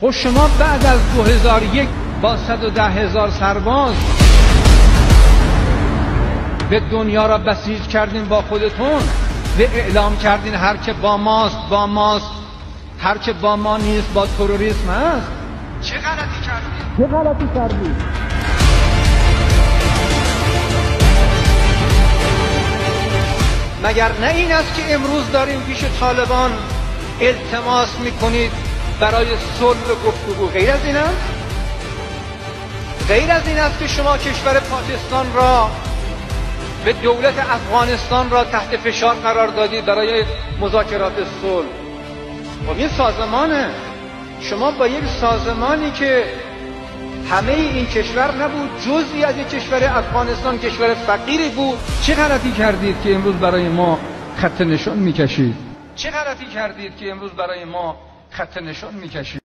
خب شما بعد از 2001 با 110 هزار سرباز به دنیا را بسیج کردین با خودتون و اعلام کردین هر که با ماست با ماست هر که با ما نیست با تروریسم هست چه غلطی کردین؟ چه غلطی کردی؟ مگر نه این است که امروز داریم پیش طالبان التماس می‌کنید برای صلح و گفتگو. غیر از این است؟ غیر از این است که شما کشور پاکستان را به دولت افغانستان را تحت فشار قرار دادید برای مذاکرات صلح. خب این سازمانه. شما با یک سازمانی که همه این کشور نبود جزئی از یک کشور افغانستان کشور فقیری بود. چه غلطی کردید که امروز برای ما خط نشان می‌کشید؟ چه غلطی کردید که امروز برای ما خط نشان می‌کشید